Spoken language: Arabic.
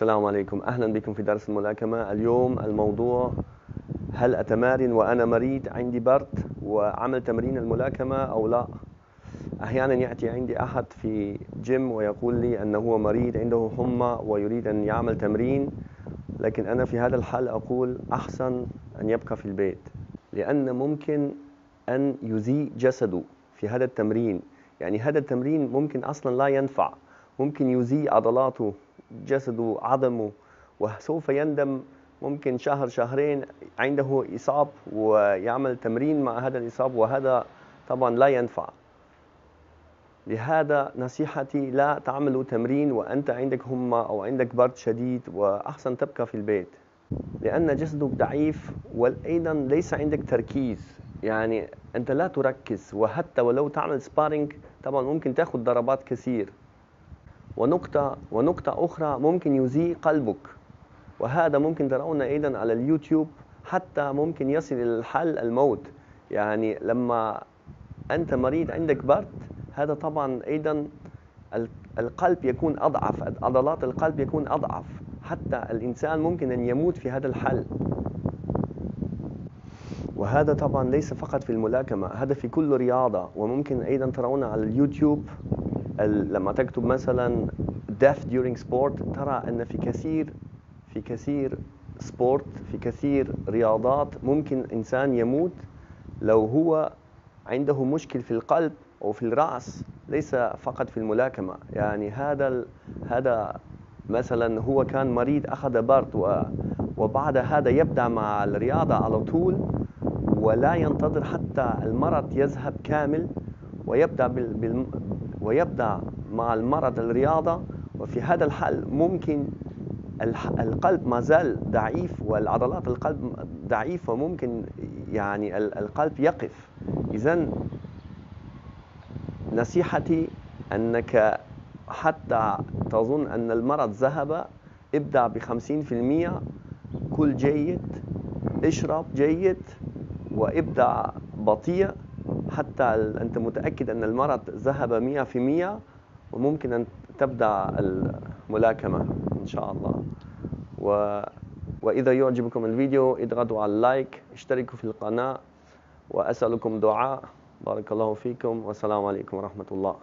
السلام عليكم. أهلا بكم في درس الملاكمة. اليوم الموضوع هل أتمارن وأنا مريض عندي برد وعمل تمرين الملاكمة أو لا؟ أحيانا يأتي عندي أحد في جيم ويقول لي أنه هو مريض عنده حمى ويريد أن يعمل تمرين لكن أنا في هذا الحال أقول أحسن أن يبقى في البيت لأن ممكن أن يزيء جسده في هذا التمرين. يعني هذا التمرين ممكن أصلا لا ينفع. ممكن يزيء عضلاته جسده عظمه وسوف يندم ممكن شهر شهرين عنده إصاب ويعمل تمرين مع هذا الإصاب وهذا طبعا لا ينفع. لهذا نصيحتي لا تعملوا تمرين وأنت عندك همة أو عندك برد شديد وأحسن تبقى في البيت. لأن جسدك ضعيف وأيضا ليس عندك تركيز. يعني أنت لا تركز وحتى ولو تعمل سبارينج طبعا ممكن تأخذ ضربات كثير. ونقطة ونقطة أخرى ممكن يزيء قلبك. وهذا ممكن ترون أيضا على اليوتيوب حتى ممكن يصل إلى الحل الموت. يعني لما أنت مريض عندك برد هذا طبعا أيضا القلب يكون أضعف عضلات القلب يكون أضعف. حتى الإنسان ممكن أن يموت في هذا الحل. وهذا طبعا ليس فقط في الملاكمة هذا في كل رياضة. وممكن أيضا ترون على اليوتيوب. لما تكتب مثلا death during sport ترى إن في كثير في كثير سبورت في كثير رياضات ممكن إنسان يموت لو هو عنده مشكل في القلب أو في الرأس ليس فقط في الملاكمة. يعني هذا هذا مثلا هو كان مريض أخذ برد وبعد هذا يبدأ مع الرياضة على طول ولا ينتظر حتى المرض يذهب كامل. ويبدأ ويبدأ مع المرض الرياضة وفي هذا الحال ممكن القلب ما زال ضعيف والعضلات القلب ضعيفة ممكن يعني القلب يقف. إذا نصيحتي أنك حتى تظن أن المرض ذهب ابدأ بخمسين في المية كل جيد اشرب جيد وابدأ بطيء. حتى أنت متأكد أن المرض ذهب 100% وممكن أن تبدأ الملاكمة إن شاء الله. و وإذا يعجبكم الفيديو اضغطوا على اللايك اشتركوا في القناة وأسألكم دعاء. بارك الله فيكم والسلام عليكم ورحمة الله.